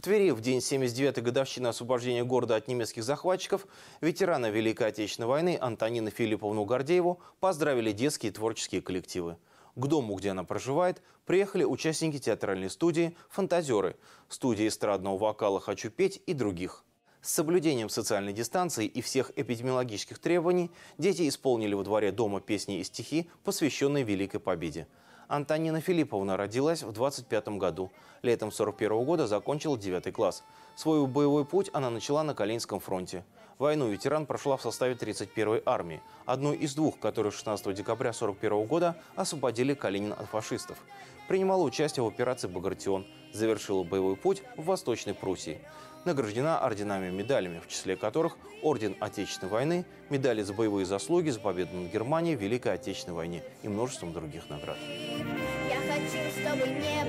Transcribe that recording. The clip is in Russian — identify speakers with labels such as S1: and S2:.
S1: В Твери в день 79-й годовщины освобождения города от немецких захватчиков ветерана Великой Отечественной войны Антонина Филипповну Гордееву поздравили детские творческие коллективы. К дому, где она проживает, приехали участники театральной студии «Фантазеры», студии эстрадного вокала «Хочу петь» и других. С соблюдением социальной дистанции и всех эпидемиологических требований дети исполнили во дворе дома песни и стихи, посвященные Великой Победе. Антонина Филипповна родилась в 25 году. Летом 41 года закончила 9 класс. Свой боевой путь она начала на Калининском фронте. Войну ветеран прошла в составе 31-й армии, одной из двух, которые 16 декабря 41 года освободили Калинин от фашистов. Принимала участие в операции «Багратион», завершила боевой путь в Восточной Пруссии. Награждена орденами и медалями, в числе которых Орден Отечественной войны, медали за боевые заслуги, за победу над Германией Великой Отечественной войне и множеством других наград.
S2: Я хочу, чтобы мне